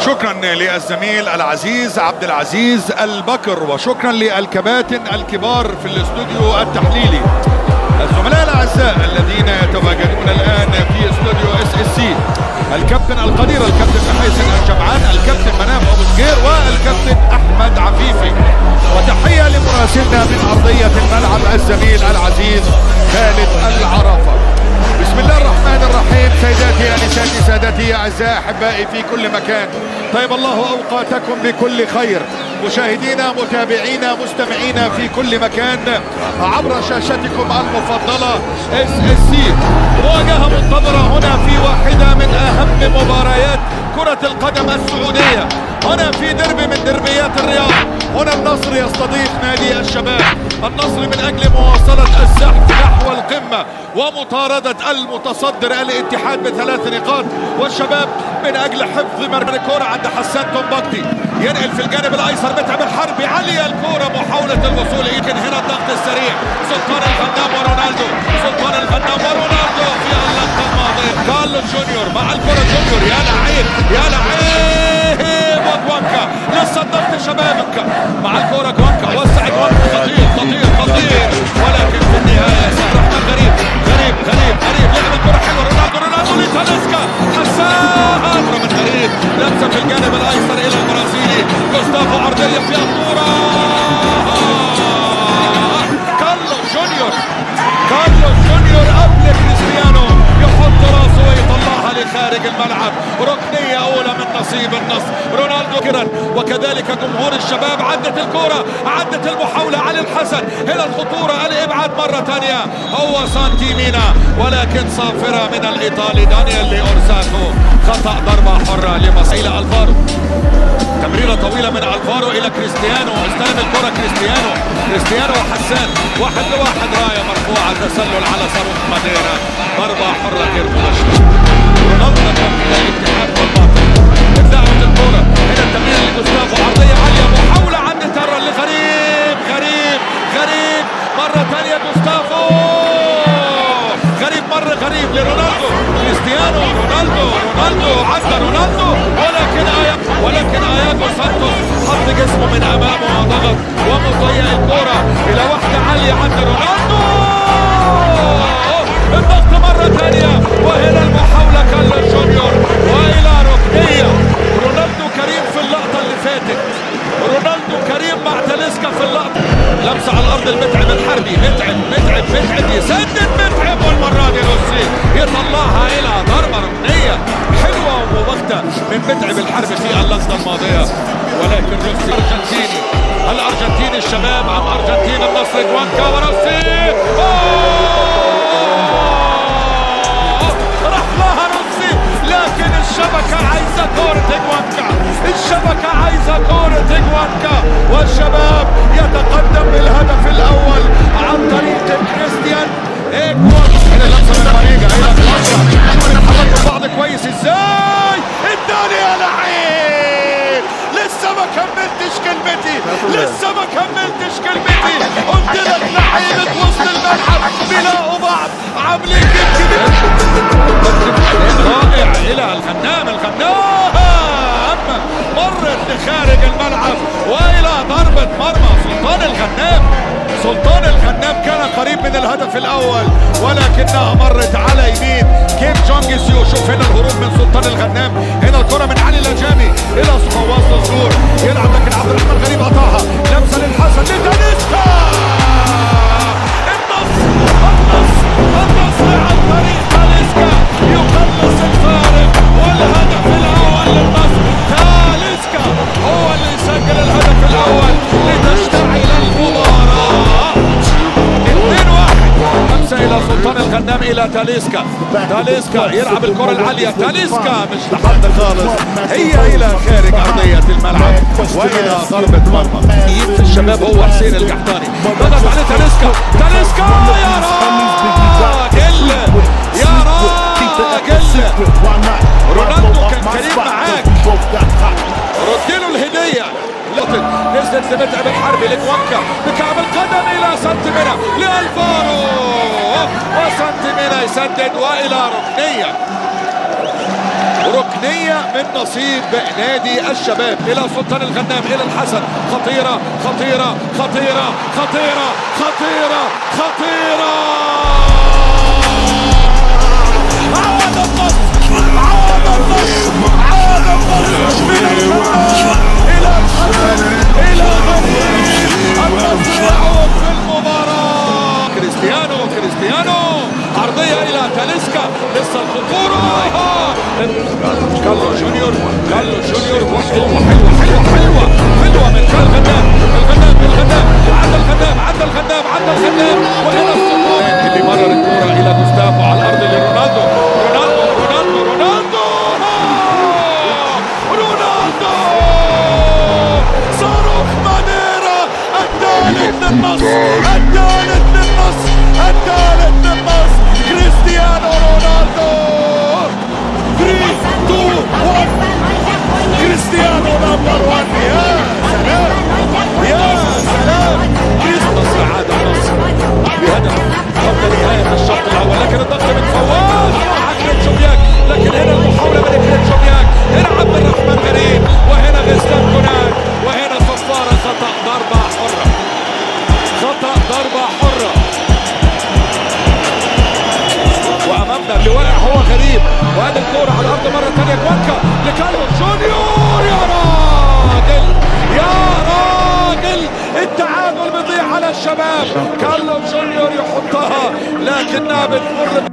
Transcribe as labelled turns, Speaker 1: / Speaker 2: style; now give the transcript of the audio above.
Speaker 1: شكرا للزميل العزيز عبد العزيز البكر وشكرا للكباتن الكبار في الاستوديو التحليلي. الزملاء الأعزاء الذين يتواجدون الآن في استوديو إس إس سي الكابتن القدير الكابتن محيسن الجمعان الكابتن مناف أبو سجير والكابتن أحمد عفيفي. وتحية لمراسلنا من أرضية الملعب الزميل العزيز خالد العرفة. بسم الله الرحمن الرحيم سيداتي انساتي سادتي أعزائي أحبائي في كل مكان. طيب الله أوقاتكم بكل خير. مشاهدينا متابعينا مستمعينا في كل مكان. عبر شاشتكم المفضلة إس إس سي. مواجهه منتظرة هنا في واحدة من أهم مباريات كرة القدم السعودية. هنا في درب من دربيات الرياض. هنا النصر يستضيف نادي الشباب. النصر من أجل مواصلة الزحف نحو القمة ومطاردة المتصدر الاتحاد بثلاث نقاط. والشباب من أجل حفظ مرمى الكره عند حسان تومبكتي ينقل في الجانب الأيسر متعب الحربي. علي الكره محاولة الوصول يمكن هنا الضغط السريع. سلطان الغنام ورونالدو. سلطان الغنام ورونالدو. مع الكرة جونيور يا لعيب يا لعيب. وجوانكا لسه الضغط شبابك. مع الكرة جوانكا وسع جوانكا. خطير خطير خطير الملعب من نصيب النصر رونالدو كرن وكذلك جمهور الشباب. عدت الكرة. عدت المحاولة. علي الحسن. هنا الخطورة. الإبعاد مرة ثانية. هو سانتي مينا. ولكن صافرة من الإيطالي دانيال اورساتو خطأ ضربة حرة لمسيل ألفارو. تمريرة طويلة من ألفارو إلى كريستيانو. استلم الكرة كريستيانو. كريستيانو وحسان واحد لواحد راية مرفوعة. تسلل على صاروخ ماديرا. ضربة حرة غير مباشره رونالدو إلى الاتحاد. والباطل اتلعبت الكره هنا التمريره لجوستافو عرضيه عاليه محاوله عند ترى لغريب غريب غريب مرة ثانية جوستافو غريب مرة غريب. لرونالدو كريستيانو رونالدو رونالدو. عدى رونالدو. ولكن ولكن اياجو سانتوس. حط جسمه من أمامه وضغط ومضيع الكره إلى واحدة عالية. عند رونالدو! الضغط مرة ثانية ومبغته من متعب الحربي في اللقطه الماضية. ولكن روسي أرجنتيني. الأرجنتيني الشباب عم ارجنتين النصر جوانكا وروسي راح لها روسي لكن الشبكة عايزة كورة جوانكا الشبكة عايزة كورة جوانكا والشباب يتقدم بالهدف الأول عن طريق كريستيان إيكوان. كملتش كلمتي لسه ما كملتش كلمتي قلت لك لعيبه وسط الملعب. بيلاقوا بعض عاملين كده رائع. إلى الغنام الغنام مرت لخارج الملعب. وإلى ضربة مرمى سلطان الغنام سلطان قريب من الهدف الأول ولكنها مرت على يمين. كيم جونج سيو شوف هنا الهروب من سلطان الغنام. هنا الكرة من علي لجامي إلى فواز نصور يلعب لكن عبد الرحمن غريب قطعها لمسة الغنام إلى تاليسكا. تاليسكا يلعب الكرة العالية. تاليسكا مش لحد خالص. هي إلى خارج أرضية الملعب. وإلى ضربة مرمى. في الشباب هو حسين القحطاني؟ ضغط عليه تاليسكا. تاليسكا! يا راجل! يا راجل! رونالدو كان كريم معاك. رد له الهدية. لطن نزلت لمتعب الحربي لكوانكا بكعب القدم إلى سانتيمينا لألفارو! وسانتيمينا يسدد وإلى ركنية. ركنية من نصيب نادي الشباب إلى سلطان الغنام إلى الحسن. خطيرة خطيرة خطيرة خطيرة خطيرة خطيرة! لسه الخطورة كارلو جونيور كارلو جونيور حلوة حلوة حلوة حلوة حلوة من الغنام الغنام الغنام عدى الغنام عدى الغنام عدى الغنام وهنا الصفار اللي مرر الكرة إلى وادي الكورة على الأرض مرة ثانية. كوانكا لكارلوس جونيور. يا راجل يا راجل التعادل بيضيع على الشباب. كارلوس جونيور يحطها لكنها بتمر